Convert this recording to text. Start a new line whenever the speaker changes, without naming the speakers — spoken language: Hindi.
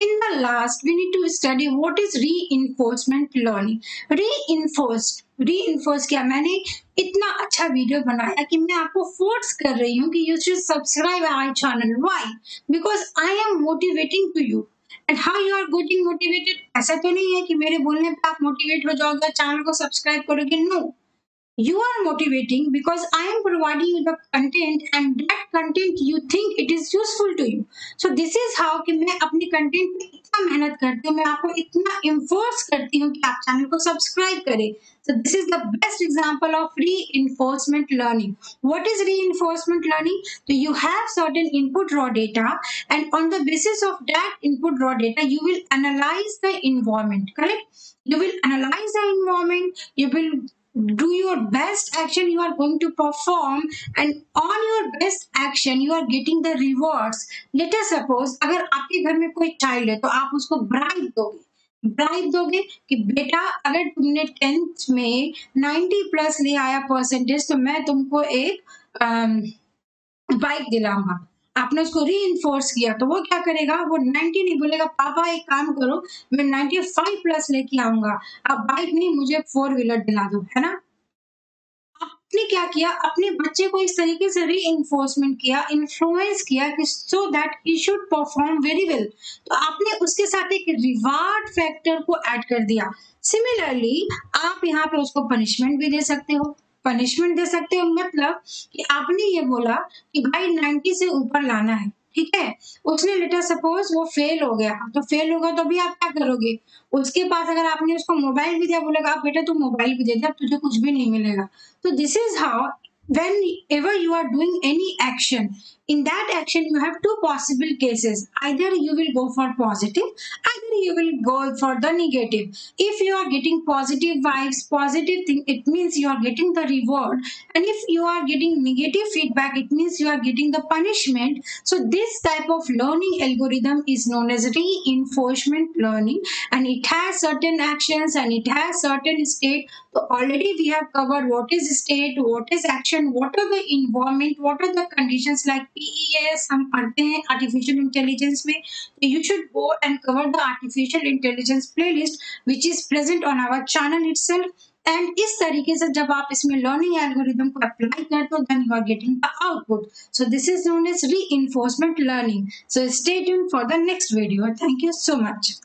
in the last, we need to study what is reinforcement learning. Reinforced reinforce किया? मैंने इतना अच्छा वीडियो बनाया कि मैं आपको फोर्स कर रही हूँ कि you should subscribe our channel why because I am motivating to you and how you are getting motivated ऐसा तो नहीं है कि मेरे बोलने पे आप मोटिवेट हो जाओगे चैनल को सब्सक्राइब करोगे. No no. You are motivating because i am providing you the content and that content you think it is useful to you so this is how कि मैं अपनी कंटेंट पे इतना मेहनत करती हूँ मैं आपको इतना इन्फोर्स करती हूँ कि आप चैनल को सब्सक्राइब करें so this is the best example of reinforcement learning what is reinforcement learning so you have certain input raw data and on the basis of that input raw data you will analyze the environment correct you will analyze the environment you will do your best action you are going to perform and on your best action you are getting the rewards let us suppose अगर आपके घर में कोई चाइल्ड है तो आप उसको ब्राइब दोगे ब्राइब दोगे कि बेटा अगर तुमने टेंथ में 90 प्लस ले आया परसेंटेज तो मैं तुमको एक बाइक दिलाऊँगा आपने उसको री किया तो वो क्या करेगा? वो 90 नहीं बोलेगा, पापा, एक काम करो, मैं 95 प्लस लेके आऊँगा। अब बाइक नहीं, मुझे फोर व्हीलर दिला दो। है ना? आपने क्या किया? अपने बच्चे को इस तरीके से री इन्फोर्समेंट किया इन्फ्लुएंस किया कि so that he should perform very well तो आपने उसके साथ एक रिवार्ड फैक्टर को ऐड कर दिया। सिमिलरली आप यहाँ पे उसको पनिशमेंट भी दे सकते हो। पनिशमेंट दे सकते हो मतलब कि आपने ये बोला कि भाई 90 से ऊपर लाना है, ठीक है? उसने लेटर सपोज़ वो फेल हो गया तो फेल होगा तो भी आप क्या करोगे? उसके पास अगर आपने उसको मोबाइल भी दिया, बोलेगा आप बेटा तू मोबाइल भी दे दे तुझे कुछ भी नहीं मिलेगा। तो this is how whenever you are doing any action, in that action you have two possible cases. Either you will go for positive either you will go for the negative if you are getting positive vibes positive thing it means you are getting the reward and if you are getting negative feedback it means you are getting the punishment so this type of learning algorithm is known as reinforcement learning and it has certain actions and it has certain state so already we have covered what is state what is action what are the environment what are the conditions like PES हम पढ़ते हैं artificial intelligence में you should go and cover the artificial intelligence playlist which is present on our channel itself. And इस तरीके से जब आप इसमें लर्निंग एल्गोरिदम को अप्लाई करते हो then you are getting the output so this is known as reinforcement learning so stay for the next video thank you so much